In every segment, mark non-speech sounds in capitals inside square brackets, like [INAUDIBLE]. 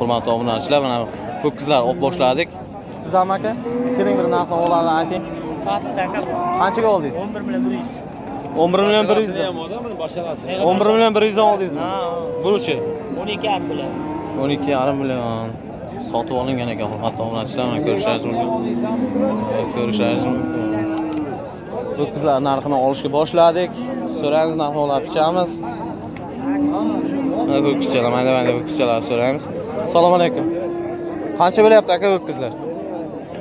hurmatli obunachilar mana ho'kizlar olib boshladik. Siz ham aka keling bir narx navolarni ayting. Qanchaga oldingiz? O'n bir million bir yuz. O'n bir million bir yuz. O'n bir million bir yuzdan oldingizmi buchi o'n ikki yarim million. O'n ikki yarim million. Sotib olingan ekan hurmatli obunachilar mana ko'rishlaringiz mumkin. Evet, ko'rishlaringiz mumkin ho'kizlar narxini olishga boshladik. So'rangiz narx navolar pichamiz Mana ho'kizchalar mayda mayda ho'kizchalar so'raymiz assalomu alaykum. Qancha bo'lyapti aka ho'kizlar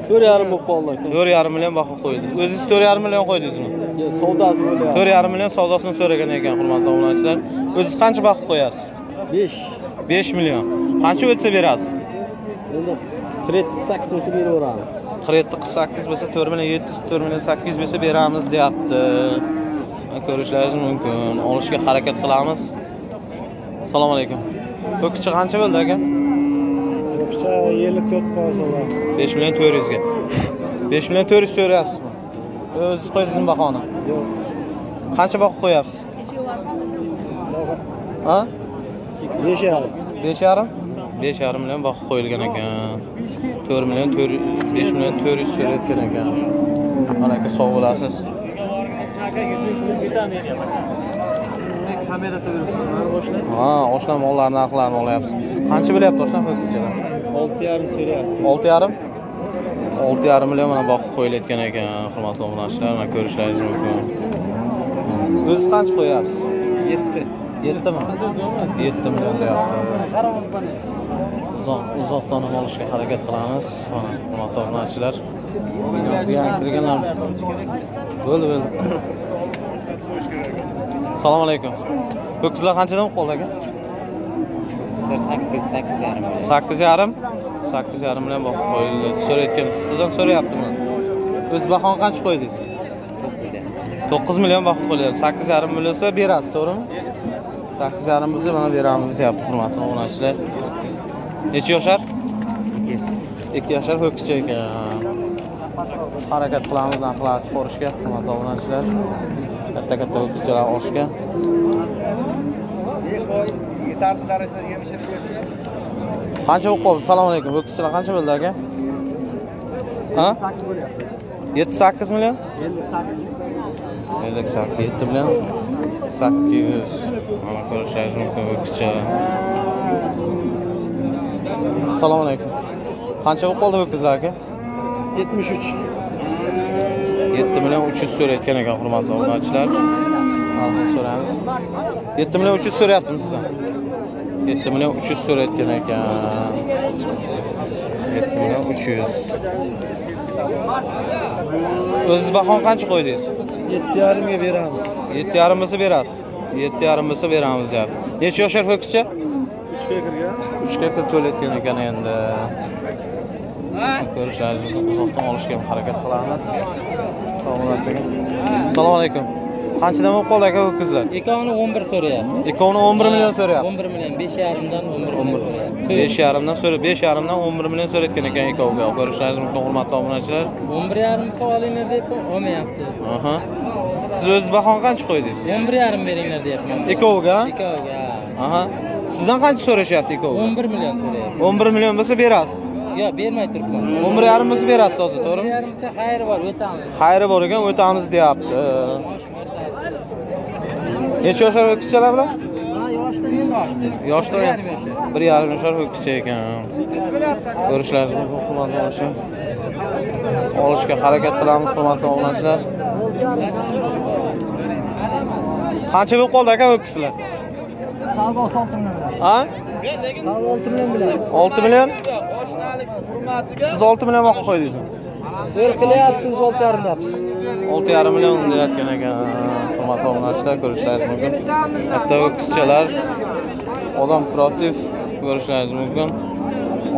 to'rt yarim bo'lib qoldi aka. To'rt yarim million baho qo'ydi. O'zingiz to'rt yarim million qo'ydingizmi? Savdosi bo'lyapti to'rt yarim million savdosini so'ragan ekan hurmatli obunachilar. O'zingiz qancha baho qo'yasiz? Besh. Besh million. Qancha o'tsa berasiz? Endi qirq yetti qirq sakkiz bo'lsa beraveramiz. Qirq yetti qirq sakkiz bo'lsa to'rt million yetti yuz to'rt million sakkiz bo'lsa beramiz deyapti. Ko'rishlaringiz mumkin. Olishga harakat qilamiz. Assalomu alaykum. Ho'kizcha qancha bo'ldi aka o'qcha ellik to'rt qolsa besh million to'rt yuzga besh million to'rt yuz so'rayapsizmi o'zingiz qo'ydingizmi bahoni yo'q. Qancha baho qo'yapsiz? Ha? besh yarim. Besh yarim? Besh yarim million baho qo'yilgan ekan. To'rt million to'rt besh million to'rt yuz so'rayotgan ekan. Mana aka sog' bo'lasiz. Ha oshna mollar narxlarini olyapsiz qancha bo'lyapti oshna ho'kizchalar olti yarim so'rayapti olti yarim? Olti yarim million mana baho qo'yilayotgan ekan hurmatli obunachilar mana ko'rishlaringiz mumkin. O'ziz qancha qo'yapsiz yetti. Yettimi yetti million deyapti. Uzoq uzoqdan ham olishga harakat qilamiz mana hurmatli obunachilar. Bizga kirganlar bo'ldi bo'ldi. [COUGHS] Assalomu alaykum. Ho'kizlar qanchadan qoldi aka sakkiz sakkiz yarim sakkiz yarim? Sakkiz yarim baho qo'yildi. So'rayotgan sizdan so'rayaptimi? O'z bahoni qancha qo'ydingiz? To'qqiz million baho qo'yiladi. Sakkiz yarim bo'lsa berasiz to'g'rimi? Sakkiz yarim bo'lsa mana beramiz deyapti hurmatli obunachilar. Necha yoshar? Ikki yoshar. Ho'kizcha ekan harakat qilamiz narxlarni chiqarishga hurmatli obunachilar. Katta katta ho'kizchalar olishga yetarli darajada yem ichirib bersa qancha bo'lib qoldi? Assalomu alaykum. Ho'kizchalar qancha bo'ldi aka? Yetti sakkiz million? Ellik sakkiz. Yetti million. Sakkiz. Mana ko'rishlaringiz mumkin ho'kizcha assalomu alaykum. Qancha bo'lib qoldi ho'kizlar aka? Yetmish uch. Yetti million uch yuz so'rayotgan ekan hurmatli obunachilar. So'raymiz. Yetti million uch yuz so'rayaptimi sizdan yetti million uch yuz so'rayotgan ekan. Yetti million uch yuz. O'ziz bahoni qancha qo'ydingiz? Yetti yarimga beramiz. Yetti yarim bo'lsa berasiz. Yetti yarim bo'lsa beramiz deyapti. Necha yoshar ho'kizcha uchga kirgan. Uchga kirib to'layotgan ekan endi. Ko'rishlaringiz uzoqdan olishga harakat qilamiz. Sog' bo'lasiz. Assalomu alaykum qanchadan bo'lib qoldi aka ho'kizlar ikkovini o'n bir so'rayapti ikkovini o'n bir million so'rayapti o'n bir million besh yarimdan o'n bir million so'rayapti besh yarimdan so'ra besh yarimdan o'n bir million so'rayotgan ekan ikkoviga ko'rishlaringiz mumkin hurmatli obunachilar o'n bir yarim olinglar deb olmayapti siz o'ziz bahoni qancha qo'ydingiz o'n bir yarim beringlar deyapman ikkoviga ikkoviga aha sizdan qancha so'rashyapti ikkovi o'n bir million so'rayapti o'n bir million bo'lsa berasiz yo'q bermay turibman o'n bir yarim bo'lsa berasiz toza o'n bir to'g'rimi yarim bo'lsa xayri bor o'tamiz xayri bor ekan o'tamiz deyapti necha yoshar ho'kizchalar bilan? Yoshda men yoshda? Yoshda bir yarim bir yoshar ho'kizcha ekan. Ko'rishlaringiz mumkin hurmatli obunachilar olishga harakat qilamiz hurmatli obunachilar qancha bo'lib qoldi aka ho'kizlar savdosi olti million. Savdo olti million bilan. Olti million? Siz olti million baho qo'ydingizmi el qilyapti biz olti yarim deyapmiz olti yarim million deyotgan ekan hurmatli obunachilar ko'rishlaringiz mumkin. Katta ho'kizchalar odam protiv ko'rishlaringiz mumkin.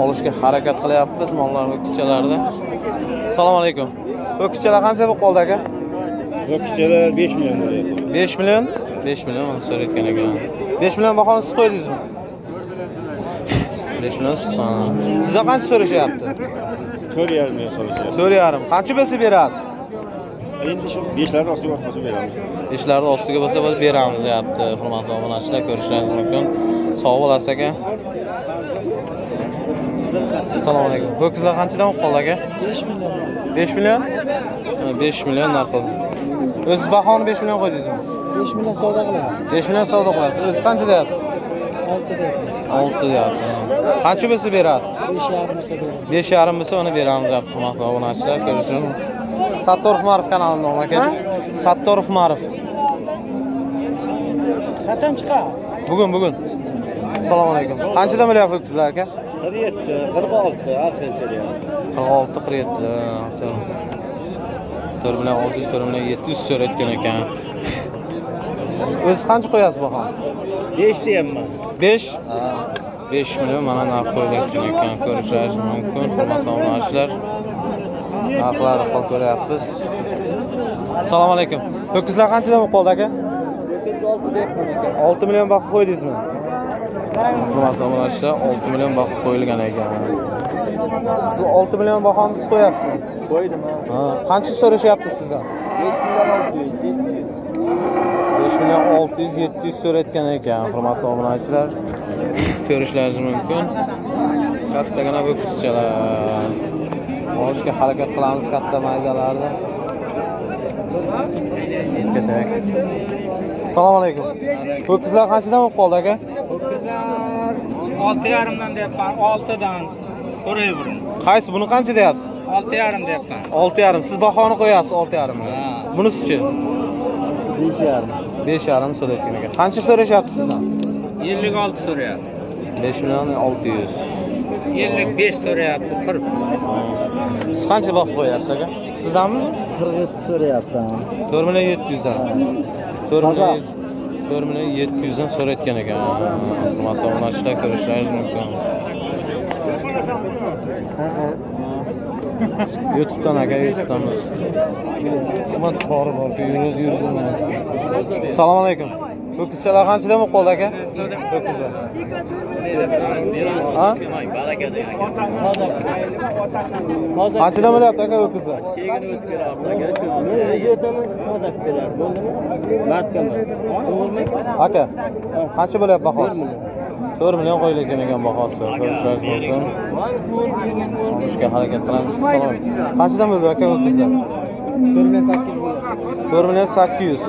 Olishga harakat qilyapmiz mollar ho'kizchalarni assalomu alaykum. Ho'kizchalar qancha bo'lib qoldi aka? Ho'kizchalar besh million besh million? Besh million so'rayotgan ekan. Besh million bahoni siz qo'ydingizmi? Besh million sizdan qancha so'rashyapti? To'rt yarim million solishyapti to'rt yarim. Qancha bo'lsa berasiz endi shu beshlarni ostiga o'tmasa beramiz ishlarni ostiga bo'lsa biz beramiz deyapti hurmatli obunachilar ko'rishlaringiz mumkin. Sog' bo'lasiz aka. Assalomu alaykum. Ho'kizlar qanchadan bo'lib qoldi aka? 5 million. 5 million? Ha, 5 million narxi o'ziz bahoni 5 million qo'ydingizmi? 5 million savdo qiladi. 5 million savdo qilasiz. O'ziz qancha deyapsiz? 6 deyapman. 6 deyapti qancha bo'lsa berasiz? 5 yarim bo'lsa beradi. besh yarim bo'lsa uni beramiz deyapti hurmatli obunachilar ko'rishim sattorov marif kanali nomi aka. Sattorov marif Qachon chiqadi? bugun bugun. Assalomu alaykum. Qanchadan bo'lyapti ho'kizlar aka? 47, 46 arxa seriya. qirq olti qirq yetti to'rt million olti yuz to'rt million yetti yuz so'rayotgan ekan. O'ziz qancha qo'yasiz bahoni 5 deyapman. besh? Besh million mana narx qo'yilayotgan ekan. Ko'rishingiz mumkin hurmatli obunachilar narxlarni qolib ko'ryapmiz. Assalomu alaykum. Ho'kizlar qanchadan bo'lib qoldi aka? 6 deyapman aka. olti million baho qo'ydingizmi? Hurmatli obunachilar olti million baho qo'yilgan ekan. Siz olti million bahoni siz qo'yapsizmi? Qo'ydim. Ha, qancha so'rashyapti sizdan? 5 million 600, 700. besh million olti yuz yetti yuz so'rayotgan ekan hurmatli obunachilar ko'rishlaringiz mumkin. Kattagina bo'kischalar olishga harakat qilamiz katta maydalarni ketak assalomu alaykum. Ho'kizlar qanchadan bo'lib qoldi aka? Ho'kizlar olti yarimdan deyapman, oltidan so'rayvering. qaysi buni qancha deyapsiz? Olti yarim deyapman. olti yarim. Siz bahoni qo'yapsiz olti yarim. Bunisichi 5 yarim. besh yarim so'rayotgan ekan. Qancha so'rashyapti sizdan? Ellik olti so'rayapti. besh million olti yuz. Ellik besh so'rayapti, turib. Siz qancha baho qo'yapsiz aka sizdanmi? 47 so'rayapti. to'rt million yetti yuzdan to'rt million to'rt million yetti yuzdan so'rayotgan ekan. Hurmatli obunachilar ko'rishlaringiz mumkin. Youtubedan aka youtubedan biz nima tori borku yurib yurib assalomu alaykum. Ho'kizchalar qanchadan bo'lib qoldi aka ho'kizlar qanchadan bo'lyapti aka ho'kizlar Chegini o'tib berarsiz aka. Qancha bo'lyapti bahosi to'rt million qo'yilayotgan ekan bahosi ko'rishlaringiz mumkin olishga harakat qilamiz qanchadan bo'ldi aka ho'kizlar 48 bo'ladi. to'rt million sakkiz yuz.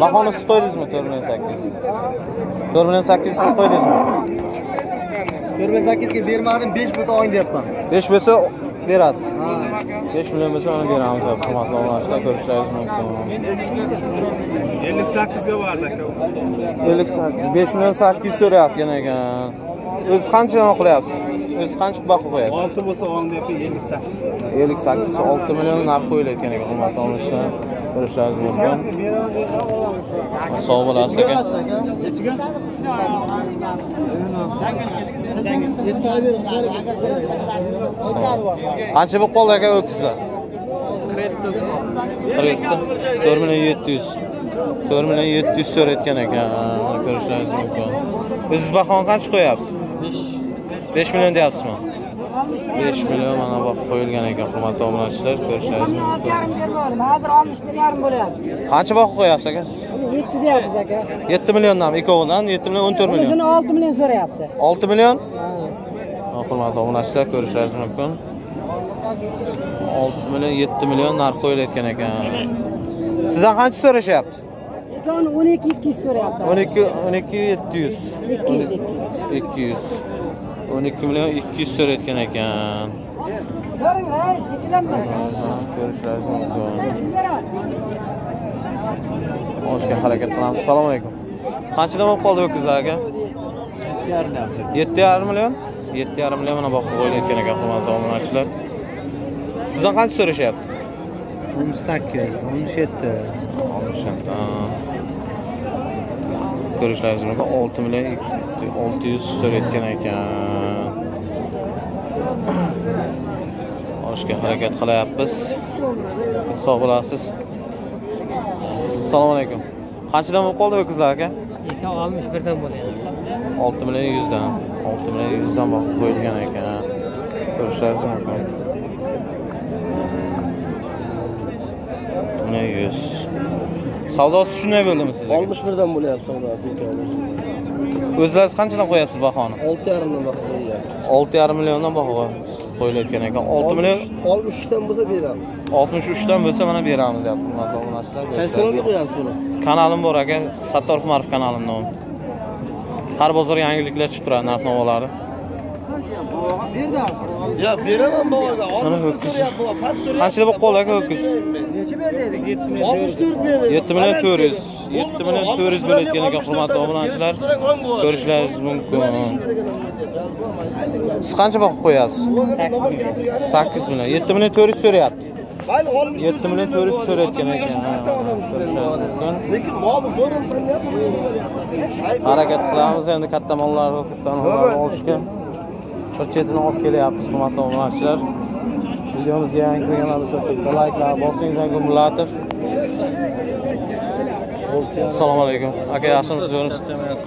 Bahoni siz qo'ydingizmi to'rt million sakkiz yuz to'rt million sakkiz yuz siz qo'ydingizmi 48 ga bermadim, 5 bo'lsa oling deyapman. besh bo'lsa berasiz besh million bo'lsa uni beramiz hurmatli obunachilar ko'rishlaringiz mumkin Ellik sakkizga bordi aka. ellik sakkiz besh million sakkiz yuz so'rayotgan ekan o'zi qancha qilyapsiz o'zi qancha baho qo'yapsiz Olti bo'lsa oling deyapman ellik sakkiz. ellik sakkiz olti million narx qo'yilayotgan ekan hurmatli obunachilar ko'rishlaringiz mumkin sog' bo'lasiz aka qancha bo'lib qoldi aka ho'kizlar qirq yetti to'rt million yetti yuz. To'rt million yetti yuz so'rayotgan ekan. Ko'rishlaringiz mumkin. O'ziz bahoni qancha qo'yapsiz besh million deyapsizmi? Besh million mana bu qo'yilgan ekan hurmatli obunachilar ko'rishlaringiz mumkin yarim bermadim hozir oltmish bir yarim bo'lyapti. Qancha baho qo'yapsiz aka siz? Yetti deyapmiz aka. Yetti milliondan ikkovidan yetti million o'n to'rt million. Bunisini olti million so'rayapti. Olti million? Hurmatli obunachilar ko'rishlaringiz mumkin. Olti million yetti million narx qo'yilayotgan ekan. Sizdan qancha so'rashyapti? Ikkovini o'n ikki ikki yuz so'rayapti. O'n ikki o'n ikki yetti yuz ikki yuz. Ikki yuz o'n ikki million ikki yuz so'rayotgan ekan. Ikkilanma Aha, ko'rishlaringiz mumkin olishga harakat qilamiz. Assalomu alaykum. Qanchadan bo'lib qoldi ho'kizlar aka? Yetti yarim million. Yetti yarim million. Mana baho qo'yilayotgan ekan hurmatli obunachilar. Sizdan qancha so'rashyapti? 18, 17. olishadi ko'rishlaringiz mumkin olti million olti yuz so'rayotgan ekan [COUGHS] olishga harakat qilyapmiz. Sog' bo'lasiz. Assalomu alaykum. Qanchadan bo'lib qoldi ho'kizlar aka? Oltmish birdan bo'lyapti. olti million yuzdan. Olti million yuzdan baho qo'yilgan ekan. Ko'rishlaringiz mumkin million yuz. Savdosi shunday bo'ldimi sizga? 61 dan bo'lyapti savdosi ikkovi. O'zlaringiz qanchadan qo'yapsiz bahoni olti yarimdan baho qo'yyapmiz olti yarim milliondan baho qo'yilayotgan ekan. Olti million oltmish uchdan bo'lsa beramiz. oltmish uchdan bo'lsa mana beramiz deyapti hurmatli obunachilar qaysi kanalga qo'yasiz buni? Kanalim bor aka sattor umarov kanalim nomi har bozor yangiliklar chiqib turadi narx navolar yo beraman Mana oltmish ho'kiz. so'rayapti past qanchalar bo'lib qoldi aka ho'kiz oltmish to'rt berdi yetti million to'rt yuz yetti million to'rt yuz bo'layotgan ekan hurmatli obunachilar ko'rishlaringiz mumkin siz qancha baho qo'yapsiz sakkiz million yetti million to'rt yuz so'rayapti yetti million to'rt yuz so'rayotgan ekan lekin harakat qilamiz endi katta mollarni katta mollarni olishga bir chetini olib kelyapmiz hurmatli obunachilar. Videomizga yangi kirganlar bo'lsa bitta layklar bosingiz ham gumlatib assalomu alaykum. Aka yaxshimisiz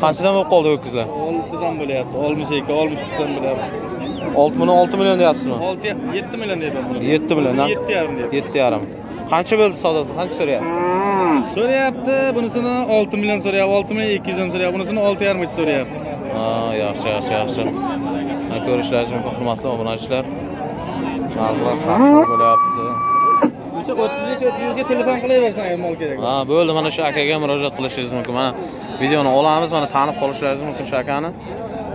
qanchadan bo'lib qoldi ho'kizlar oltidan bo'lyapti oltmish ikki oltmish uchdan bo'lyapti. Olti million olti million deyapsizmi? Olti yetti million deyapman yetti million yetti yarim deyapti yetti yarim qancha bo'ldi savdosi? Qancha so'rayapti? so'rayapti bunisini olti million so'rayapti olti million ikki yuz so'rayapti bunisini olti yarimgacha so'rayapti. Ha yaxshi yaxshi yaxshi ko'rishlaringiz mumkin hurmatli obunachilar narxlar qanaqa bo'lyapti o'sha o'ttiz besh o'ttiz yuzga telefon qilaversan agar mol kerak ha bo'ldi mana shu akaga murojaat qilishingiz mumkin mana videoni olamiz mana tanib qolishlaringiz mumkin shu akani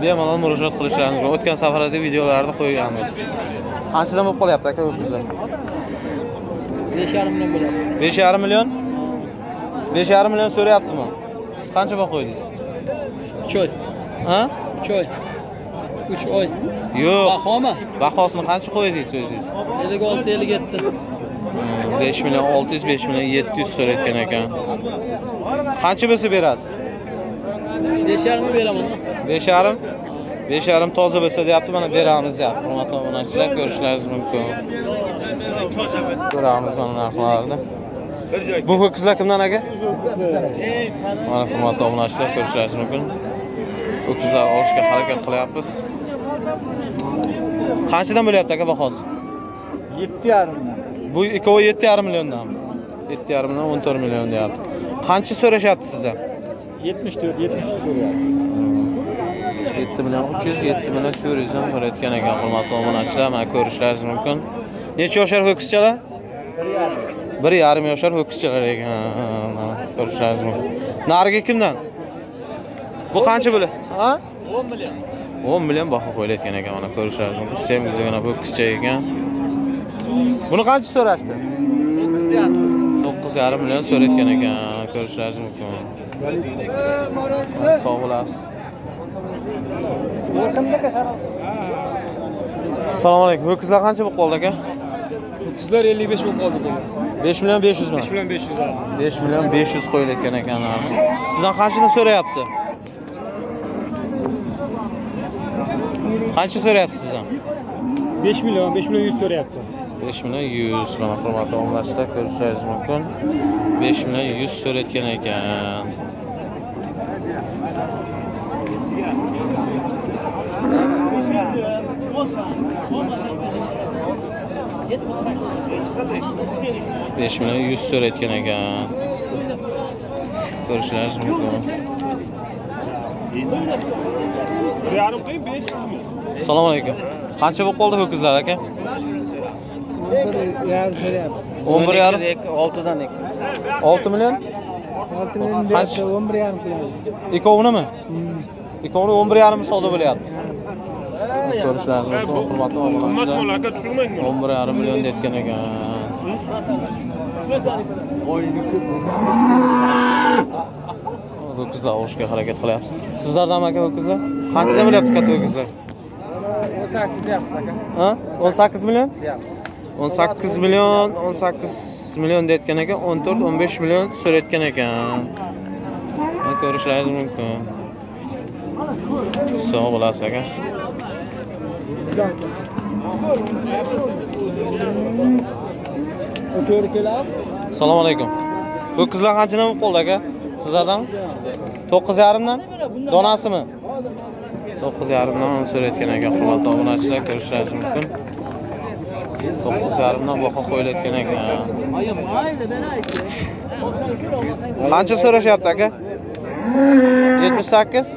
bemalol murojaat qilishlaringiz mumkin o'tgan safarda videolarni qo'yganmiz qanchadan bo'lib qolyapti aka besh yarim million bo'ladi besh yarim million besh yarim million so'rayaptimi siz qancha baho qo'ydingiz uch oy ha? Uch oy uch oy. Yo'q. Bahomi bahosini qancha qo'ydingiz o'zingiz ellik olti ellik yetti. Hmm, besh million olti yuz besh million yetti yuz so'rayotgan ekan. Qancha bo'lsa berasiz? Besh yarimga beraman. Besh yarim? Besh yarim toza bo'lsa deyapti mana beramiz deyapti. Hurmatli obunachilar ko'rishlaringiz mumkin. Ko'ramiz mana narxlarni. Bu ho'kizlar kimdan aka? Mana hurmatli obunachilar ko'rishlaringiz mumkin ho'kizlar olishga harakat qilyapmiz. Qanchadan bo'lyapti aka bahosi yetti yarimdan. Bu ikkovi yetti yarim milliondan. Yetti yarim million o'n to'rt million deyapti. Qancha so'rashyapti sizdan yetmish to'rt yetmish uch so'rayapti yetti million uch yuz yetti million to'rt yuz dan so'rayotgan ekan hurmatli obunachilar mana ko'rishlaringiz mumkin. Necha yoshar ho'kizchalar? Bir yarim. Yoshar ho'kizchalar ekan ko'rishlaringiz mumkin. Narigi kimdan bu qancha bo'ladi? Ha? O'n million. O'n million baho qo'yilayotgan ekan mana ko'rishlaringiz mumkin semizgina ho'kizcha ekan. Buni qancha so'rashdi? To'qqiz yarim. Million so'rayotgan ekan. Ko'rishlaringiz mumkin. Sog' bo'lasiz. Assalomu alaykum. Ho'kizlar qancha bo'lib qoldi aka? Ho'kizlar ellik besh bo'lib qoldi besh million besh yuzmi besh million besh yuz besh million besh yuz qo'yilayotgan ekan. Sizdan qanchani so'rayapti qancha so'rayapti sizdan? Besh million besh million yuz so'rayapti. Besh million yuz. Mana hurmatli obunachilar ko'rishlaringiz mumkin. Besh million yuz so'rayotgan ekan. Besh million yuz so'rayotgan ekan. Ko'rishlaringiz mumkin bir yarim qo'ying besh yuzmi assalomu alaykum. Qancha bo'lib qoldi ho'kizlar aka? Bir yarim so'rayapmiz o'n bir yarim. oltidan ikki olti million? Olti million Qancha? o'n bir yarim qilamiz. Ikkovinimi ikkovini o'n bir yarim savdo bo'lyapti. Ko'rishlaringiz mumkin hurmatli obunachilar o'n bir yarim million deyotgan ekan ho'kizlar olishga harakat qilyapmiz sizlardan aka ho'kizlar qanchadan bo'lyapti katta ho'kizlar o'n sakkiz deyapmiz aka o'n sakkiz million? o'n sakkiz million o'n sakkiz million deyotgan ekan o'n to'rt o'n besh million so'rayotgan ekan. Ko'rishlaringiz mumkin. Sog' bo'lasiz aka. To'g'ri keladi assalomu alaykum ho'kizlar qanchadan bo'lib qoldi aka? Sizlardanmi to'qqiz yarimdan donasimi? To'qqiz yarimdan so'rayotgan ekan hurmatli obunachilar ko'rishlaringiz mumkin. To'qqiz yarimdan baho qo'yilayotgan ekan. Qancha so'rashyapti aka? Yetmish sakkiz?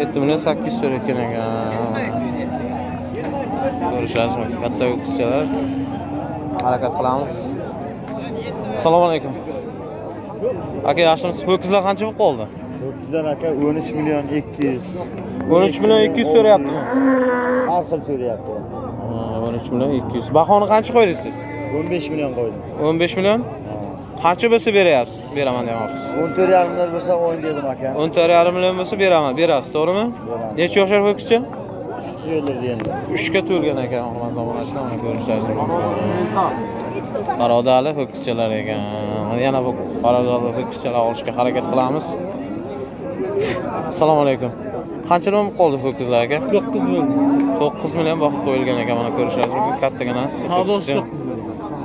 Yetti million sakkiz yuz so'rayotgan ekan. Ko'rishlaringiz mumkin. Katta qizchalar harakat qilamiz. Assalomu alaykum aka yaxshimisiz ho'kizlar qancha bo'lib qoldi? Ho'kizlar aka o'n uch million ikki yuz o'n uch million ikki yuz so'rayaptimi? Har xil so'rayapti. O'n uch million ikki yuz. Bahoni qancha qo'ydingiz siz? o'n besh million qo'ydim. o'n besh million? Qancha bo'lsa beryapsiz beraman demoqchisiz o'n to'rt yarimlar bo'lsa o'yin dedim aka. O'n to'rt yarim million bo'lsa beraman. Berasiz to'g'rimi? Necha yoshlar ho'kizcha uchga to'lgan ekan ko'rishlaringiz mumkin barodali ho'kizchalar ekan. Yana bu barodali ho'kizchalar olishga harakat qilamiz. Assalomu alaykum. Qanchadan bo'lib qoldi ho'kizlar aka? To'qqiz bo'ldi to'qqiz million baho qo'yilgan ekan mana ko'rishlaringiz mumkin kattagina savdosi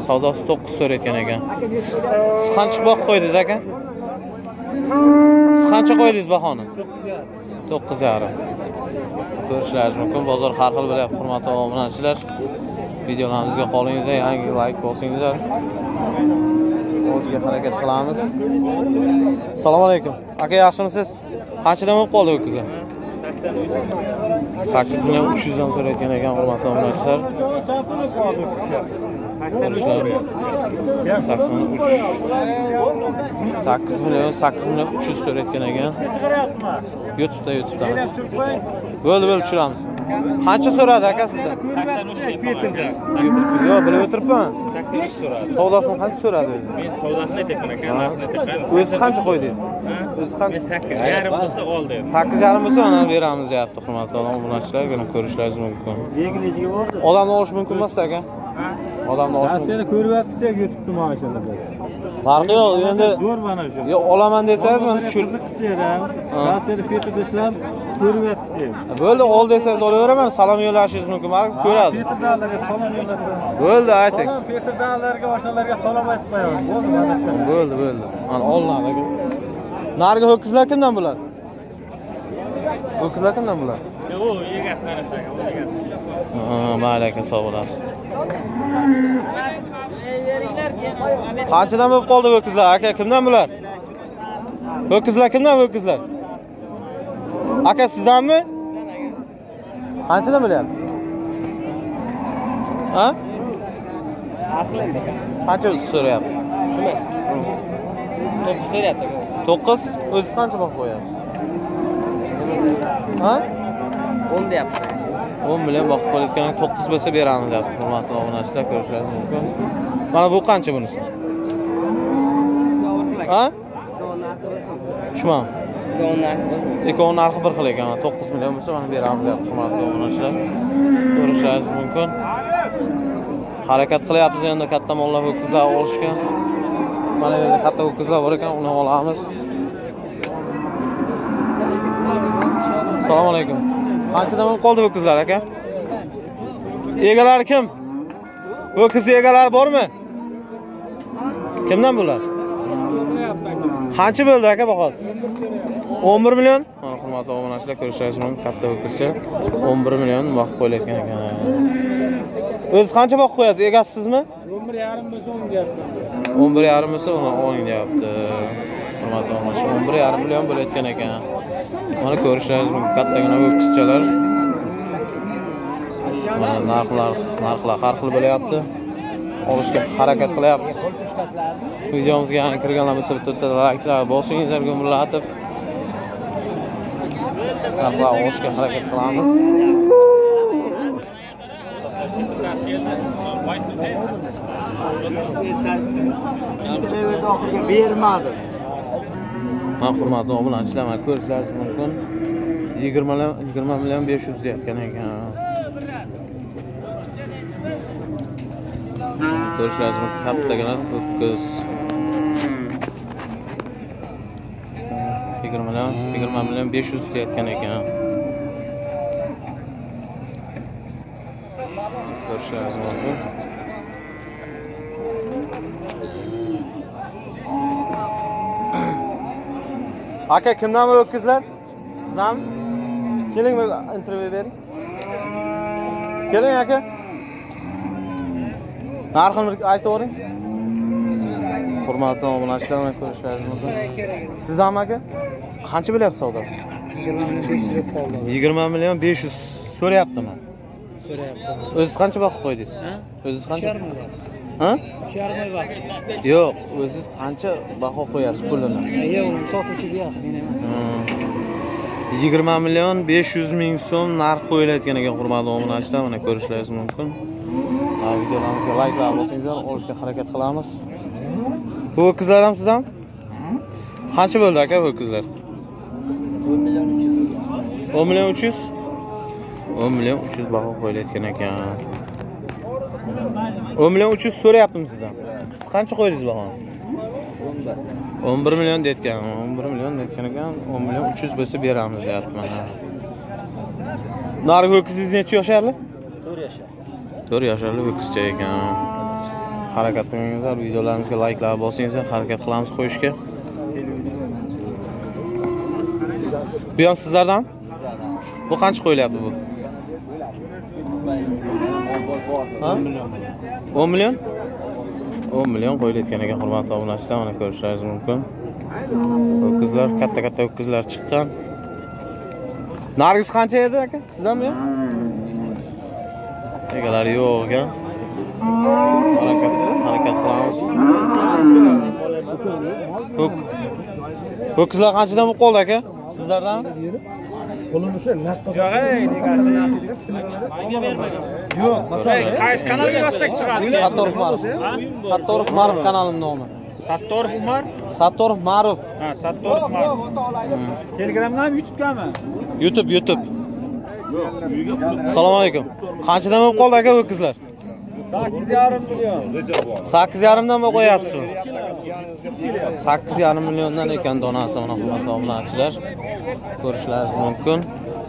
savdosi to'qqiz so'rayotgan ekan. Siz qancha baho qo'ydingiz aka? Siz qancha qo'ydingiz bahoni? To'qqiz yarim. Ko'rishlaringiz mumkin. Bozor har xil bo'lyapti hurmatli obunachilar videolarimizga qolinglar yangi layk bosinglar o'zga harakat qilamiz. Assalomu alaykum. Aka yaxshimisiz qanchadan bo'lib qoldi ho'kizi sakkiz million uch yuzdan so'rayotgan ekan hurmatli obunachilar. Sakson uch sakkiz million sakkiz million uch yuz so'rayotgan ekan youtubeda youtubeda. Bo'ldi bo'ldi tushiramiz qancha so'radi aka sizdan yo'q bilib o'tiribman savdosini qancha so'radi o'zi men savdosini aytyapman aka o'zi qancha qo'ydingiz o'zi qancha sakkiz yarim bo'lsa oldi sakkiz yarim bo'lsa mana beramiz deyapti hurmatli obunachilar ko'rishlaringiz mumkin odamni olish mumkin emas aka odamni olish mumkin seni ko'ryaptizak youtubeda mana shuni biz farqi yo'q endi zo'r mana shu yo'q olaman desangiz mana tushir man seni petrda ishlab ko'ryaptizak bo'ldi ol desangiz olaveraman salom yo'llashingiz mumkin baribir ko'radi petrdalarga salom yo'llab bo'ldi ayting petrdalarga o'shalarga salom aytib qo'yaman bo'ldi mana shu bo'ldi bo'ldi mana olinadi narigi ho'kizlar kimdan bular ho'kizlar kimdan bular mayli aka sog' bo'lasiz qanchadan bo'lib qoldi ho'kizlar aka kimdan bular ho'kizlar kimdan ho'kizlar aka sizdanmi qanchadan bo'lyapti ha? Qancha so'rayapti shumi to'qqiz so'rayapti to'qqiz o'ziz qancha baho qo'yapsiz ha o'n deyapti o'n million baho qo'yayotgan to'qqiz bo'lsa beramiz deyapti hurmatli obunachilar ko'rishlaringiz mumkin. Mana bu qancha bunisi? Ha? Tushunmadim ikkovini narxi bir xil. Ekan. To'qqiz million bo'lsa mana beramiz deyapti hurmatli obunachilar. Ko'rishlaringiz mumkin. Harakat qilyapmiz endi katta mollar ho'kizlar olishga. Mana bu yerda katta ho'kizlar bor ekan uni olamiz. Assalomu alaykum qanchadan bo'lib qoldi ho'kizlar aka. Egalari kim? Ho'kiz egalari bormi? Kimdan bular? Qancha bo'ldi aka bahosi o'n bir million? Mana hurmatli obunachilar ko'rishlaringiz mumkin katta ho'kizcha o'n bir million baho qo'yilayotgan ekan o'ziz qancha baho qo'yasiz egasisizmi o'n bir yarim bo'lsa o'n deyapti. O'n bir yarim bo'lsa oling deyapti hurmatli obunachilar o'n bir yarim million bo'layotgan ekan. Mana ko'rishlaringiz mumkin. Kattagina o'kischalar mana narxlar narxlar har xil bo'lyapti. Olishga harakat qilyapmiz. Videomizga kirganlar bo'lsa bitta bitta layklar bosingizlar gumillatib narxlar olishga harakat qilamiz. Bermadi mana hurmatli obunachilar mana ko'rishlaringiz mumkin. Yigirma yigirma million besh yuz deyotgan ekan. Ko'rishlaringiz mumkin kattagina ho'kiz yigirma million yigirma million besh yuz deyotgan ekan. Ko'rishlaringiz mumkin. Aka kimdan bu ho'kizlar sizdanmi keling bir intervyu bering. Keling aka. Narxini bir aytib yuboring hurmatli obunachilar mana ko'rishlaringiz mumkin sizdanmi aka? Qancha bo'lyapti savdosi yigirma million besh yuz so'rayaptimi? O'ziz qancha baho qo'ydingiz? O'ziz qancha uch yarim yo'q o'ziz qancha baho qo'yasiz pulini? Yo'q sotuvchiga yo'q men emas. Yigirma million besh yuz ming so'm narx qo'yilayotgan ekan hurmatli obunachilar mana ko'rishlaringiz mumkin. Ha, videolarimizga layklar bosingizlar olishga harakat qilamiz. Bu ho'kizlar ham siz ham? Qancha bo'ldi aka bu ho'kizlar o'n million uch yuz. O'n million uch yuz baho qo'yilayotgan ekan o'n million uch yuz so'rayaptimi sizdan? Siz qancha qo'ydingiz bahoni o'n bir million deyotgan o'n bir million deyotgan ekan o'n million uch yuz bo'lsa beramiz deyapti mana. Narigi ho'kizingiz necha yosharli? To'rt yashar. To'rt yasharli ho'kizcha ekan. Harakat qilingizlar videolarimizga layklar bosingizlar harakat qilamiz qo'yishga. Bu ham sizlardan? Bu qancha qo'yilyapti bu? Ha? O'n million? o'n million qo'yilayotgan ekan hurmatli obunachilar mana ko'rishlaringiz mumkin. Ho'kizlar katta katta ho'kizlar chiqqan. Nargiz qancha edi aka? Sizdanmi egalari yo'q ekan. Harakat harakat qilamiz. Ho'kizlar qanchadan bo'lib qoldi aka? Sizlardan? Qaysi kanalga yozsak chiqadi? Sattorov ma'ruf. Sattorov ma'ruf. Kanalim nomi sattorov umar? Sattorov ma'ruf. Ha sattorov umar telegramdan youtubegami youtube youtube. Assalomu alaykum. Qanchadan bo'lib qoldi aka ho'kizlar sakkiz yarim million. Sakkiz yarimdan bo'lib qo'yapsizmi sakkiz yarim milliondan ekan donasi mana hurmatli obunachilar ko'rishlaringiz mumkin.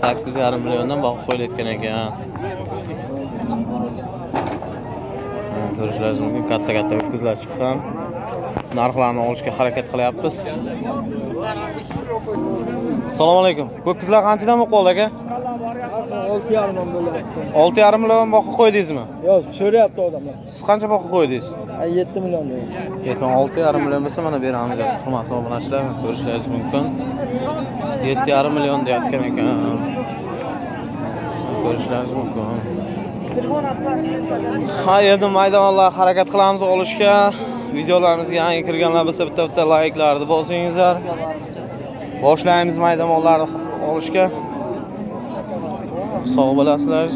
Sakkiz yarim milliondan baho qo'yilayotgan ekan. Ko'rishlaringiz mumkin. Katta katta ho'kizlar chiqqan. Narxlarni olishga harakat qilyapmiz. Assalomu alaykum. Ho'kizlar qanchadan bo'lib qoldi aka? Olti yarim bo'ladi olti yarim million baho qo'ydingizmi? Yo'q so'rayapti odamlar. Siz qancha baho qo'ydingiz? Yetti million Yetim olti yarim million bo'lsa mana beramiz. Hurmatli obunachilar ko'rishlaringiz mumkin. Yetti yarim million deyotgan ekan. Ko'rishlaringiz mumkin ha endi maydonlar harakat qilamiz olishga. Videolarimizga yangi kirganlar bo'lsa bitta bitta layklarni bosingizlar. Boshlaymiz maydonlarni olishga. Sog' bo'lasizlar.